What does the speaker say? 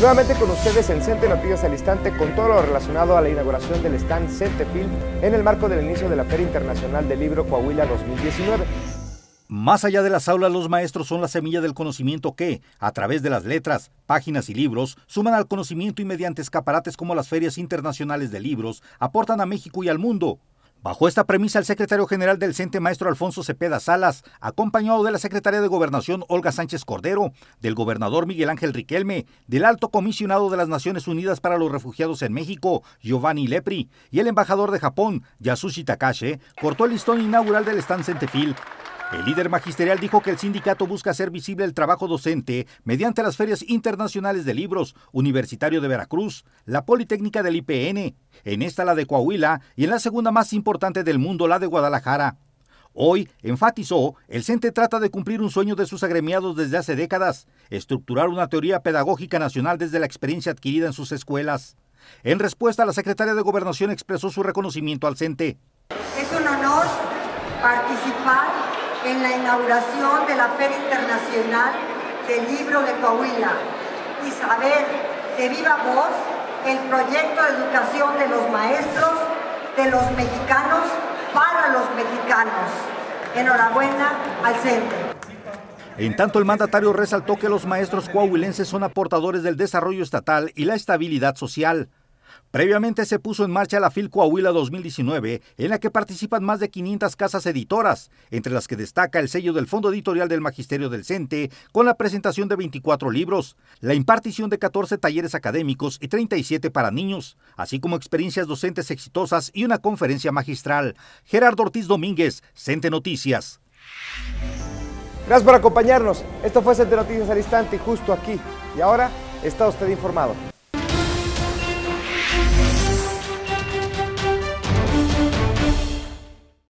Nuevamente con ustedes en Cente Noticias al Instante con todo lo relacionado a la inauguración del stand Centefil en el marco del inicio de la Feria Internacional del Libro Coahuila 2019. Más allá de las aulas, los maestros son la semilla del conocimiento que, a través de las letras, páginas y libros, suman al conocimiento y mediante escaparates como las ferias internacionales de libros, aportan a México y al mundo. Bajo esta premisa, el secretario general del CENTE, maestro Alfonso Cepeda Salas, acompañado de la secretaria de Gobernación, Olga Sánchez Cordero, del gobernador Miguel Ángel Riquelme, del alto comisionado de las Naciones Unidas para los Refugiados en México, Giovanni Lepri, y el embajador de Japón, Yasushi Takashi, cortó el listón inaugural del stand Centefil, el líder magisterial dijo que el sindicato busca hacer visible el trabajo docente mediante las ferias internacionales de libros, Universitario de Veracruz, la Politécnica del IPN, en esta la de Coahuila y en la segunda más importante del mundo, la de Guadalajara. Hoy, enfatizó, el CENTE trata de cumplir un sueño de sus agremiados desde hace décadas, estructurar una teoría pedagógica nacional desde la experiencia adquirida en sus escuelas. En respuesta, la secretaria de Gobernación expresó su reconocimiento al CENTE. Es un honor participar en la inauguración de la Feria Internacional del Libro de Coahuila y saber de viva voz el proyecto de educación de los maestros, de los mexicanos, para los mexicanos. Enhorabuena al centro. En tanto, el mandatario resaltó que los maestros coahuilenses son aportadores del desarrollo estatal y la estabilidad social. Previamente se puso en marcha la FIL Coahuila 2019, en la que participan más de 500 casas editoras, entre las que destaca el sello del Fondo Editorial del Magisterio del CENTE, con la presentación de 24 libros, la impartición de 14 talleres académicos y 37 para niños, así como experiencias docentes exitosas y una conferencia magistral. Gerardo Ortiz Domínguez, CENTE Noticias. Gracias por acompañarnos. Esto fue CENTE Noticias al instante, justo aquí. Y ahora está usted informado.